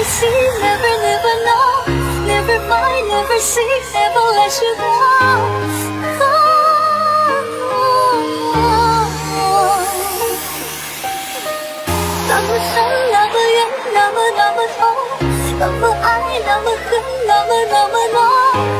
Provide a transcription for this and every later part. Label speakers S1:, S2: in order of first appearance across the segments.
S1: never see, never, never know, never mind, never see, never let you go. Oh. 那么深，那么远，那么那么痛，那么爱，那么恨，那么那么浓。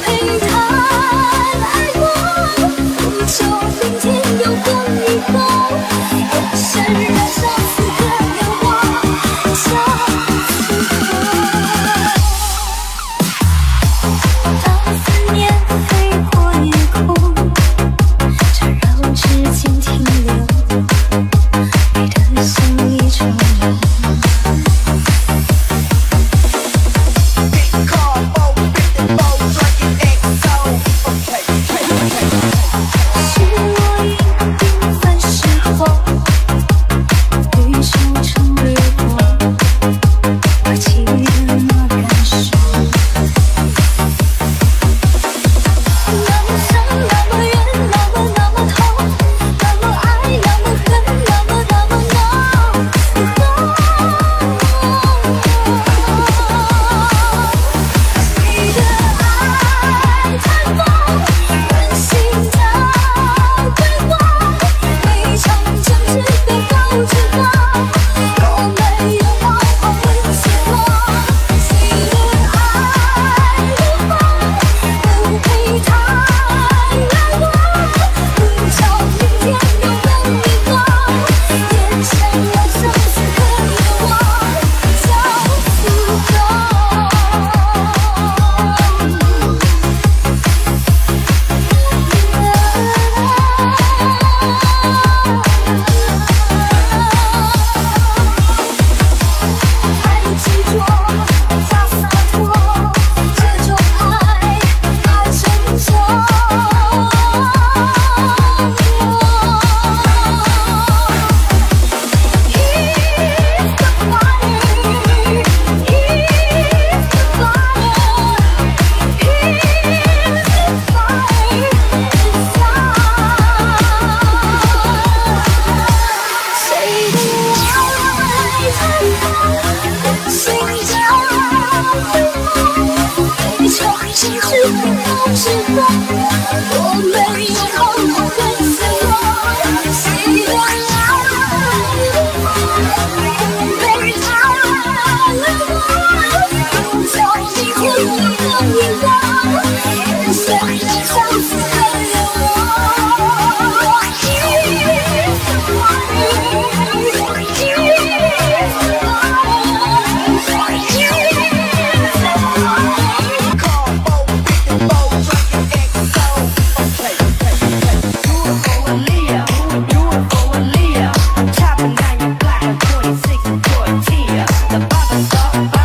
S2: tortilla. The Baba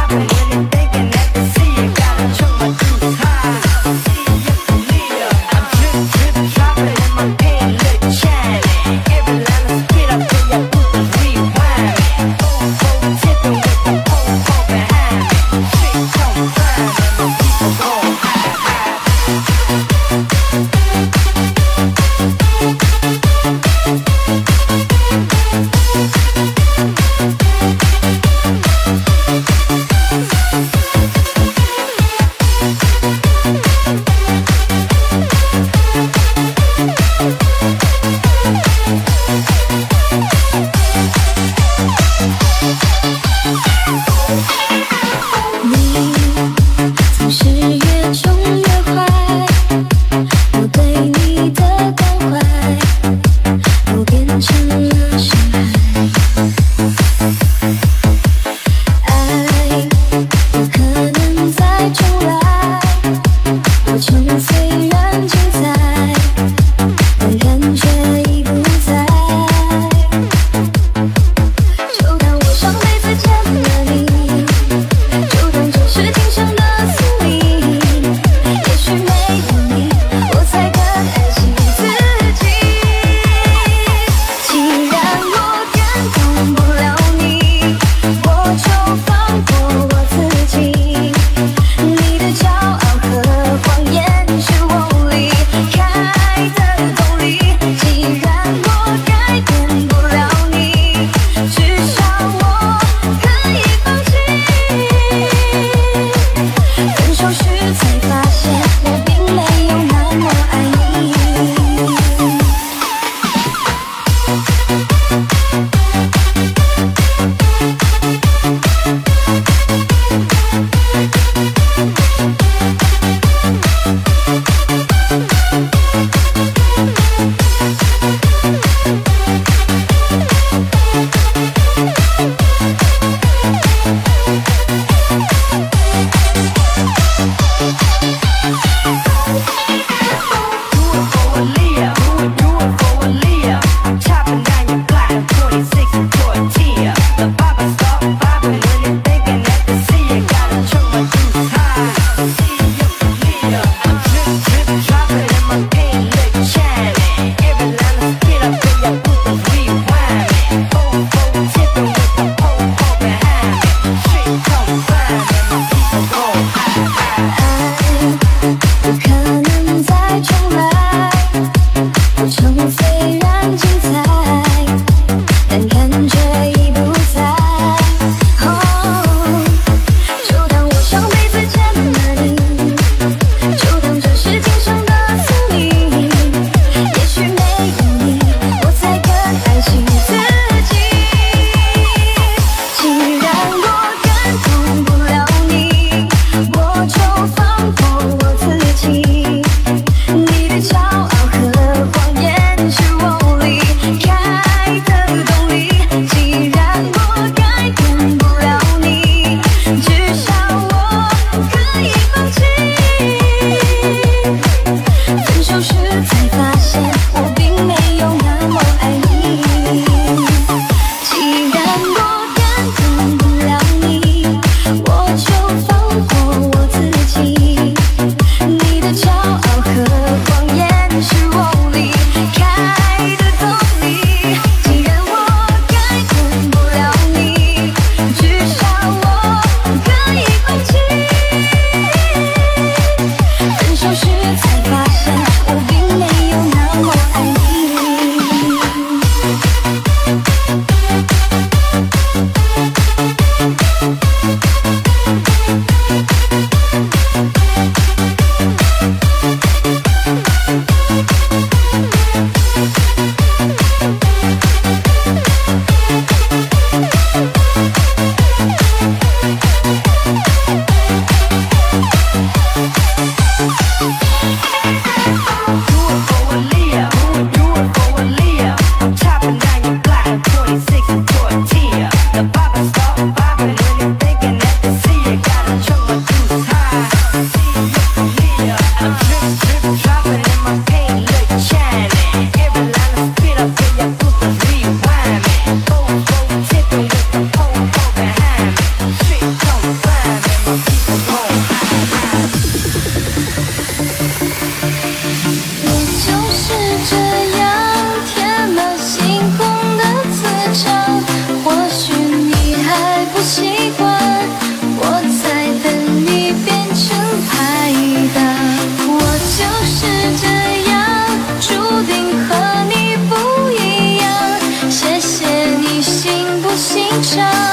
S2: show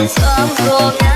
S1: It's all broken